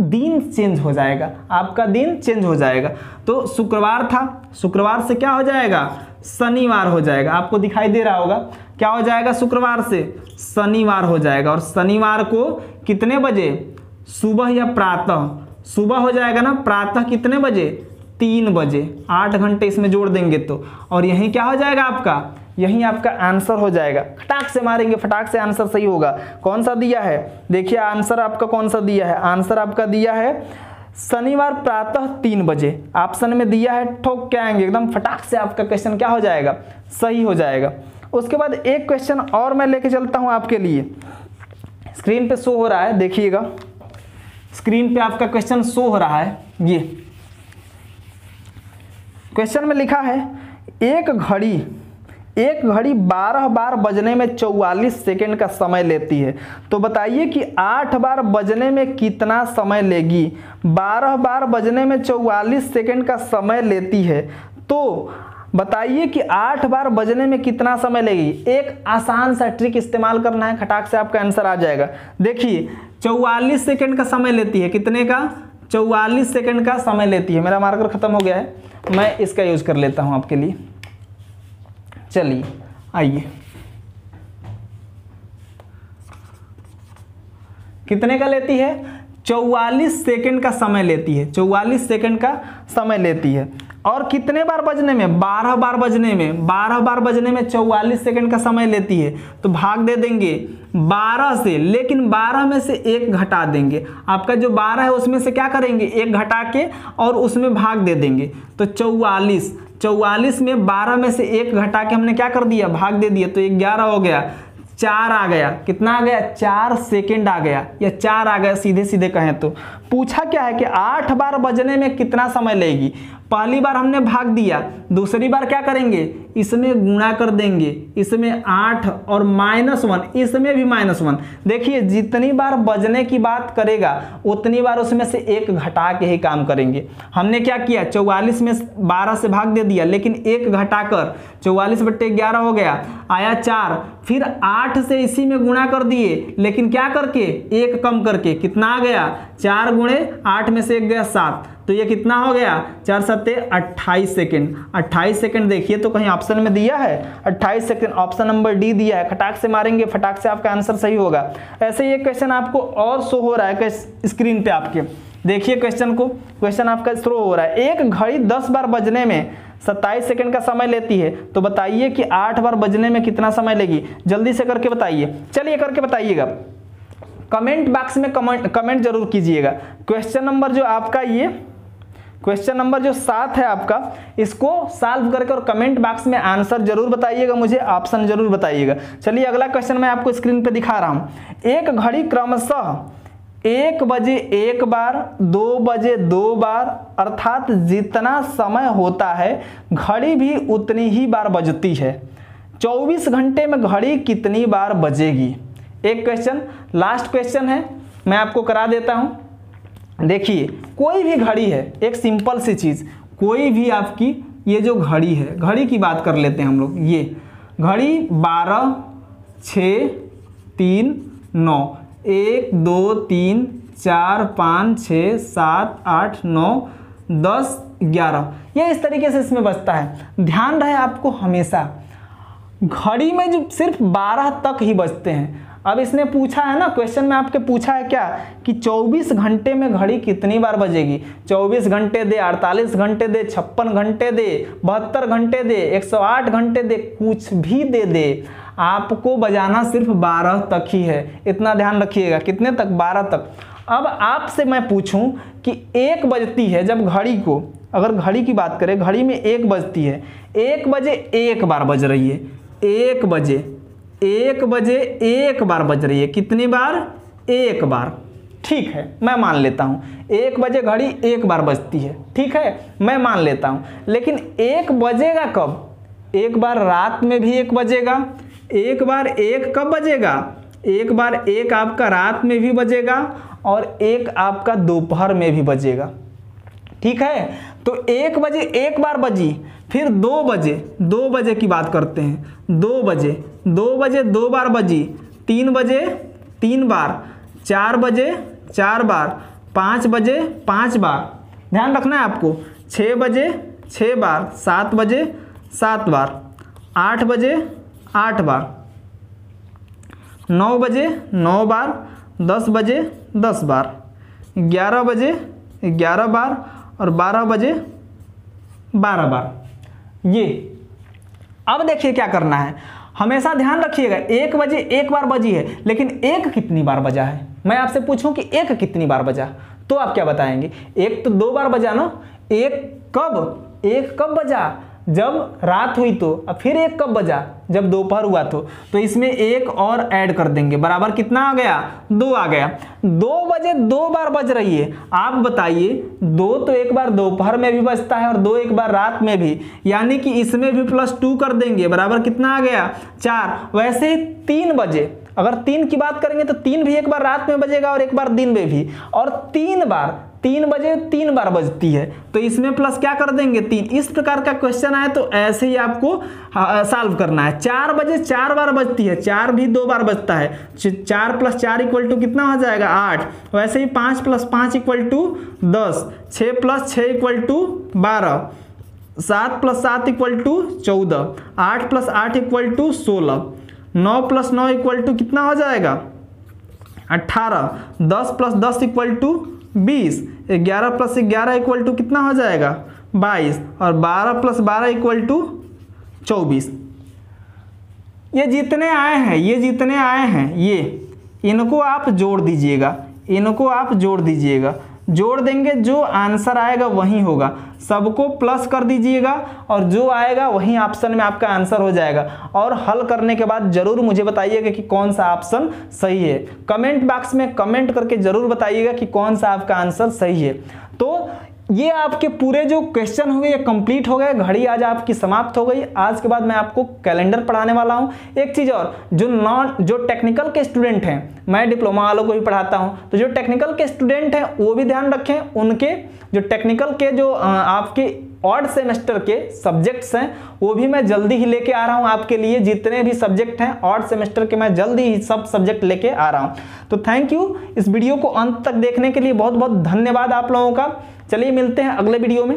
दिन चेंज हो जाएगा। आपका दिन चेंज हो जाएगा। तो शुक्रवार था। शुक्रवार से क्या हो जाएगा? शनिवार हो जाएगा। आपको दिखाई दे रहा होगा। क्या हो जाएगा? शुक्रवार से शनिवार हो जाएगा। और शनिवार को कितने बजे? सुबह या प्रातः? सुबह हो जाएगा ना? प्रातः कितने बजे? तीन बजे। आठ घंटे इसमें जोड़ देंगे तो। और यही क्या हो जाएगा आपका? यही आपका आंसर हो जाएगा। फटाक से मारेंगे। फटाक से आंसर सही होगा। कौन सा दिया है? देखिए, आंसर आपका कौन सा दिया है? आंसर आपका दिया है शनिवार प्रातः तीन बजे। ऑप्शन में दिया है, ठोक के आएँगे। एकदम फटाक से आपका क्वेश्चन क्या हो जाएगा? सही हो जाएगा। उसके बाद एक क्वेश्चन और मैं लेके चलता हूँ आपके लिए। स्क्रीन पे शो हो रहा है, देखिएगा। स्क्रीन पे आपका क्वेश्चन शो हो रहा है, ये। क्वेश्चन में लिखा है, एक घड़ी एक घड़ी 12 बार बजने में 44 सेकंड का समय लेती है। तो बताइए कि 8 बार बजने में कितना समय लेगी? 12 बार बजने में चौवालीस सेकेंड का समय लेती है। तो बताइए कि आठ बार बजने में कितना समय लेगी? एक आसान सा ट्रिक इस्तेमाल करना है, खटाक से आपका आंसर आ जाएगा। देखिए 44 सेकंड का समय लेती है। कितने का? 44 सेकंड का समय लेती है। मेरा मार्कर खत्म हो गया है। मैं इसका यूज़ कर लेता हूँ आपके लिए। चलिए, आइए। कितने का लेती है? चौवालीस सेकंड का समय लेती है, चौवालीस सेकंड का समय लेती है। और कितने बार बजने में? बारह बार बजने में। बारह बार बजने में चौवालीस सेकंड का समय लेती है। तो भाग दे देंगे। बारह से, लेकिन बारह में से एक घटा देंगे। आपका जो बारह है, उसमें से क्या करेंगे? एक घटा के और उसमें भाग दे देंगे। तो चौवालीस। चौवालीस में बारह में से एक घटा के हमने क्या कर दिया? भाग दे दिया। तो ग्यारह हो गया। चार आ गया। कितना आ गया? चार सेकेंड आ गया। या चार आ गया सीधे सीधे कहें तो। पूछा क्या है कि आठ बार बजने में कितना समय लेगी? पहली बार हमने भाग दिया, दूसरी बार क्या करेंगे? इसमें गुणा कर देंगे। इसमें आठ और माइनस वन, इसमें भी माइनस वन। देखिए, जितनी बार बजने की बात करेगा, उतनी बार उसमें से एक घटा के ही काम करेंगे। हमने क्या किया? चौवालीस में बारह से भाग दे दिया, लेकिन एक घटाकर चौवालीस बट्टे ग्यारह हो गया, आया चार। फिर आठ से इसी में गुणा कर दिए, लेकिन क्या करके? एक कम करके। कितना आ गया? चार गुणे आठ में से एक गया सात। तो ये कितना हो गया? चार सत्ते अट्ठाईस सेकेंड। अट्ठाईस सेकेंड देखिए तो कहीं ऑप्शन में दिया है। अट्ठाईस सेकेंड ऑप्शन नंबर डी दिया है। खटाक से मारेंगे, फटाक से आपका आंसर सही होगा। ऐसे ये क्वेश्चन आपको और शो हो रहा है स्क्रीन पे आपके। देखिए क्वेश्चन को। क्वेश्चन आपका शो हो रहा है। एक घड़ी दस बार बजने में सत्ताईस सेकंड का समय लेती है। तो बताइए कि आठ बार बजने में कितना समय लेगी? जल्दी से करके बताइए। चलिए करके बताइएगा। कमेंट बॉक्स में कमेंट कमेंट ज़रूर कीजिएगा। क्वेश्चन नंबर जो आपका ये क्वेश्चन नंबर जो सात है आपका, इसको सॉल्व करके और कमेंट बॉक्स में आंसर ज़रूर बताइएगा, मुझे ऑप्शन ज़रूर बताइएगा। चलिए अगला क्वेश्चन मैं आपको स्क्रीन पे दिखा रहा हूँ। एक घड़ी क्रमशः एक बजे एक बार, दो बजे दो बार, अर्थात जितना समय होता है, घड़ी भी उतनी ही बार बजती है। 24 घंटे में घड़ी कितनी बार बजेगी? एक क्वेश्चन लास्ट क्वेश्चन है, मैं आपको करा देता हूँ। देखिए, कोई भी घड़ी है, एक सिंपल सी चीज़, कोई भी आपकी, ये जो घड़ी है, घड़ी की बात कर लेते हैं हम लोग, ये, घड़ी बारह छ तीन, नौ, एक, दो, तीन, चार, पाँच छ सात, आठ, नौ, दस, ग्यारह, ये इस तरीके से इसमें बचता है। ध्यान रहे आपको हमेशा, घड़ी में जो सिर्फ़ बारह तक ही बचते हैं अब इसने पूछा है ना क्वेश्चन में आपके पूछा है क्या कि 24 घंटे में घड़ी कितनी बार बजेगी? 24 घंटे दे 48 घंटे दे, छप्पन घंटे दे, बहत्तर घंटे दे 108 घंटे दे, कुछ भी दे दे, आपको बजाना सिर्फ़ 12 तक ही है। इतना ध्यान रखिएगा, कितने तक? 12 तक। अब आपसे मैं पूछूँ कि एक बजती है जब घड़ी को, अगर घड़ी की बात करें, घड़ी में एक बजती है, एक बजे एक बार बज रही है, एक बजे एक बजे एक बार बज रही है। कितनी बार? एक बार। ठीक है, मैं मान लेता हूँ। एक बजे घड़ी एक बार बजती है। ठीक है, मैं मान लेता हूँ। लेकिन एक बजेगा कब? एक बार रात में भी एक बजेगा। एक बार एक कब बजेगा? एक बार एक आपका रात में भी बजेगा और एक आपका दोपहर में भी बजेगा। ठीक है तो एक बजे एक बार बजी, फिर दो बजे दो बजे की बात करते हैं। दो बजे दो बजे दो बार बजी, तीन बजे तीन बार, चार बजे चार बार, पाँच बजे पाँच बार। ध्यान रखना है आपको, छः बजे छः बार, सात बजे सात बार, आठ बजे आठ बार, नौ बजे नौ बार, दस बजे दस बार, ग्यारह बजे ग्यारह बार और बारह बजे बारह बार। ये, अब देखिए क्या करना है। हमेशा ध्यान रखिएगा, एक बजे एक बार बजी है, लेकिन एक कितनी बार बजा है? मैं आपसे पूछूँ कि एक कितनी बार बजा? तो आप क्या बताएँगे? एक तो दो बार बजा ना? एक कब? एक कब बजा? जब रात हुई तो अब फिर एक कब बजा जब दोपहर हुआ तो। तो इसमें एक और ऐड कर देंगे। बराबर कितना आ गया? दो आ गया। दो बजे दो बार बज रही है। आप बताइए, दो तो एक बार दोपहर में भी बजता है और दो एक बार रात में भी। यानी कि इसमें भी प्लस टू कर देंगे। बराबर कितना आ गया? चार। वैसे ही तीन बजे। अगर तीन की बात करेंगे तो तीन भी एक बार रात में बजेगा और एक बार दिन में भी। और तीन बार तीन बजे तीन बार बजती है। तो इसमें प्लस क्या कर देंगे? तीन। इस प्रकार का क्वेश्चन आए तो ऐसे ही आपको सॉल्व करना है। चार बजे चार बार बजती है। चार भी दो बार बजता है। चार प्लस चार इक्वल टू कितना हो जाएगा? आठ। वैसे ही पाँच प्लस पाँच इक्वल टू दस। छः प्लस छः इक्वल टू बारह। सात प्लस सात इक्वल टू चौदह। आठ प्लस आठ इक्वल टू सोलह। नौ प्लस नौ इक्वल टू कितना हो जाएगा? अट्ठारह दस प्लस दस इक्वल टू बीस। ग्यारह प्लस ग्यारह इक्वल टू कितना हो जाएगा? बाईस। और बारह प्लस बारह इक्वल टू चौबीस। ये जितने आए हैं, ये जितने आए हैं, ये, इनको आप जोड़ दीजिएगा। इनको आप जोड़ दीजिएगा। जोड़ देंगे, जो आंसर आएगा वही होगा। सबको प्लस कर दीजिएगा और जो आएगा वही ऑप्शन में आपका आंसर हो जाएगा। और हल करने के बाद ज़रूर मुझे बताइएगा कि कौन सा ऑप्शन सही है। कमेंट बॉक्स में कमेंट करके ज़रूर बताइएगा कि कौन सा आपका आंसर सही है। तो ये आपके पूरे जो क्वेश्चन हो गए, ये कंप्लीट हो गए, घड़ी आज आपकी समाप्त हो गई। आज के बाद मैं आपको कैलेंडर पढ़ाने वाला हूँ। एक चीज़ और, जो नॉन जो टेक्निकल के स्टूडेंट हैं, मैं डिप्लोमा वालों को भी पढ़ाता हूँ। तो जो टेक्निकल के स्टूडेंट हैं, वो भी ध्यान रखें। उनके जो टेक्निकल के जो आपके ऑड सेमेस्टर के सब्जेक्ट्स हैं, वो भी मैं जल्दी ही लेके आ रहा हूँ आपके लिए। जितने भी सब्जेक्ट हैं ऑड सेमेस्टर के मैं जल्दी ही सब सब्जेक्ट लेके आ रहा हूँ। तो थैंक यू इस वीडियो को अंत तक देखने के लिए बहुत बहुत धन्यवाद आप लोगों का। चलिए मिलते हैं अगले वीडियो में।